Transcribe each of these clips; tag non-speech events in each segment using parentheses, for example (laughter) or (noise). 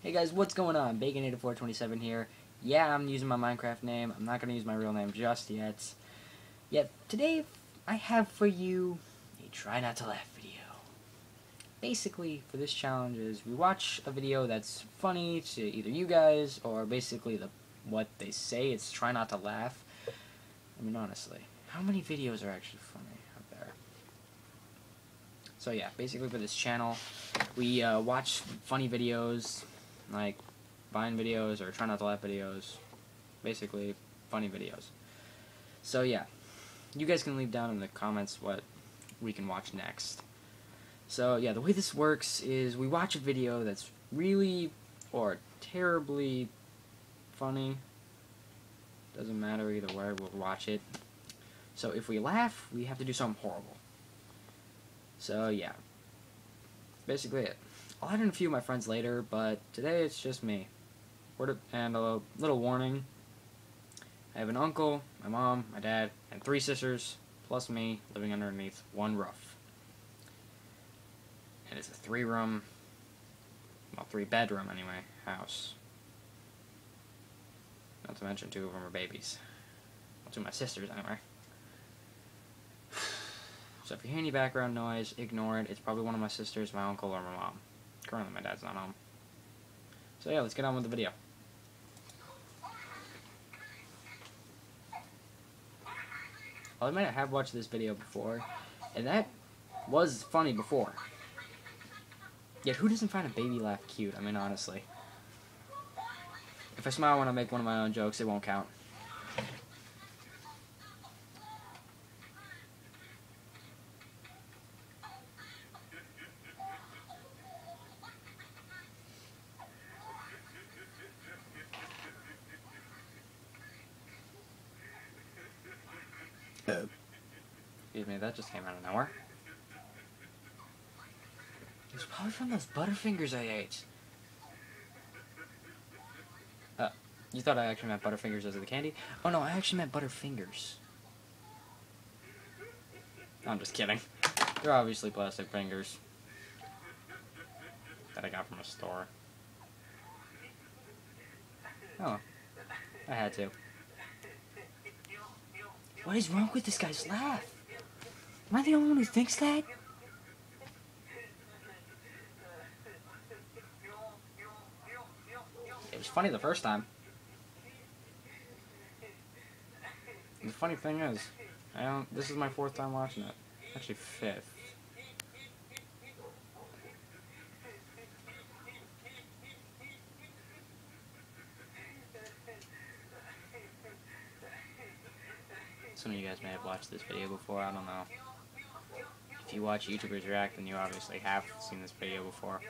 Hey guys, what's going on? Baconater427 here. Yeah, I'm using my Minecraft name. I'm not going to use my real name just yet. Yet, today I have for you a try not to laugh video. Basically, for this challenge is we watch a video that's funny to either you guys or basically the what they say. It's try not to laugh. I mean, honestly, how many videos are actually funny out there? So yeah, basically for this channel, we uh, watch funny videos, like Vine videos or try not to laugh videos, basically funny videos. So yeah, you guys can leave down in the comments what we can watch next. So yeah, the way this works is we watch a video that's really or terribly funny. Doesn't matter either way, we'll watch it. So if we laugh, we have to do something horrible. So yeah, basically it. I'll add in a few of my friends later, but today it's just me. And a little warning. I have an uncle, my mom, my dad, and three sisters, plus me, living underneath one roof. And it's a three-room, well, three-bedroom anyway, house. Not to mention two of them are babies. Well, two of my sisters anyway. (sighs) So if you hear any background noise, ignore it. It's probably one of my sisters, my uncle, or my mom. Currently my dad's not home. So yeah, let's get on with the video. I have watched this video before, and that was funny before. Yet who doesn't find a baby laugh cute? I mean, honestly. If I smile when I make one of my own jokes, it won't count. Excuse me, that just came out of nowhere. It's probably from those Butterfingers I ate. Uh, you thought I actually meant Butterfingers as the candy? Oh no, I actually meant Butterfingers. I'm just kidding. They're obviously plastic fingers. That I got from a store. Oh. I had to. What is wrong with this guy's laugh? Am I the only one who thinks that? It was funny the first time. the funny thing is, I don't. This is my fourth time watching it. Actually, fifth. Guys may have watched this video before, I don't know. If you watch YouTubers react, then you obviously have seen this video before.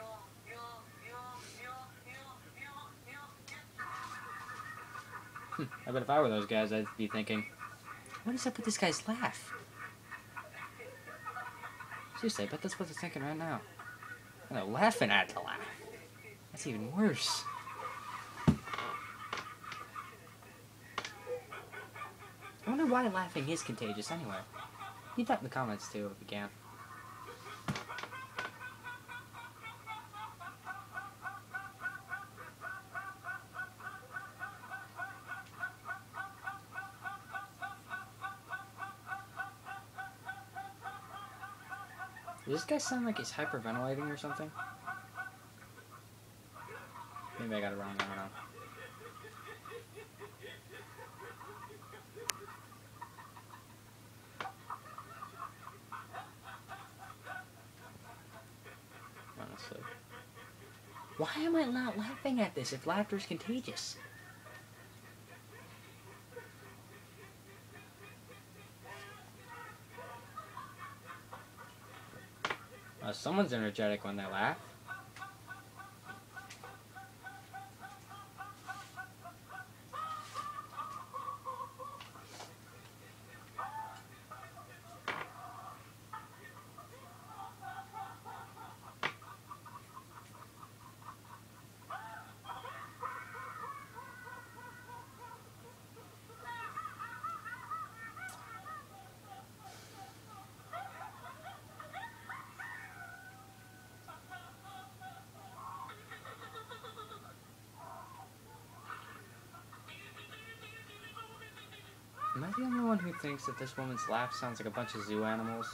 Hmm, I bet if I were those guys, I'd be thinking, what is up with this guy's laugh? Seriously, I bet that's what they're thinking right now. And they're laughing at the laugh. That's even worse. I wonder why laughing is contagious anyway. You that in the comments too if you can. Does this guy sound like he's hyperventilating or something? Maybe I got it wrong, I don't know. Why am I not laughing at this if laughter is contagious? Uh, someone's energetic when they laugh. Am I the only one who thinks that this woman's laugh sounds like a bunch of zoo animals?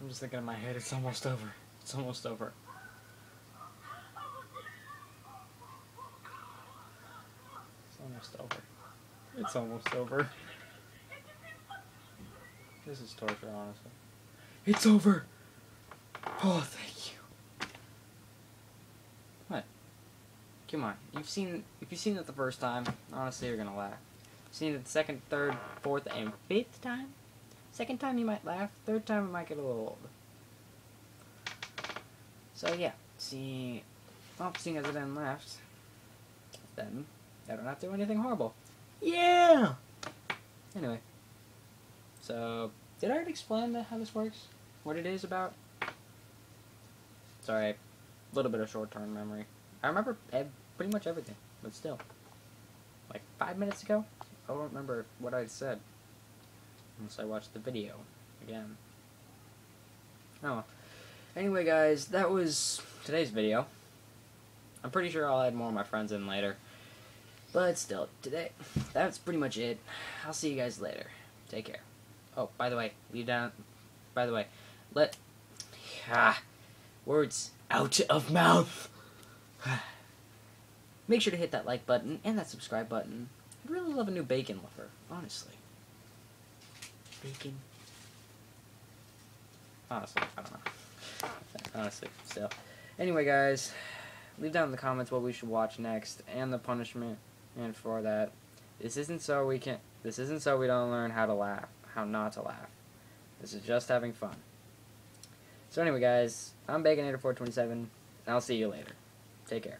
I'm just thinking in my head, it's almost over. It's almost over. It's almost over. It's almost over. This is torture, honestly. It's over! Oh, thank you. What? Come on. You've seen if you've seen it the first time, honestly you're gonna laugh. Seen it the second, third, fourth, and fifth time? Second time you might laugh, third time it might get a little old. So yeah, seeing well, seeing as I then left, then I don't have to do anything horrible. Yeah! Anyway. So, did I already explain how this works? What it is about? Sorry, a little bit of short-term memory. I remember pretty much everything, but still. Like five minutes ago, I don't remember what I said. Unless I watched the video again. Oh. Anyway, guys, that was today's video. I'm pretty sure I'll add more of my friends in later. But still, today, that's pretty much it. I'll see you guys later. Take care. Oh, by the way, leave down. By the way, let. Ah, words out of mouth. (sighs) Make sure to hit that like button and that subscribe button. I'd really love a new bacon lover, honestly. Bacon. Honestly, I don't know. (laughs) Honestly, still. Anyway, guys, leave down in the comments what we should watch next and the punishment. And for that, this isn't so we can. This isn't so we don't learn how to laugh, how not to laugh. This is just having fun. So anyway, guys, I'm Baconater427, and I'll see you later. Take care.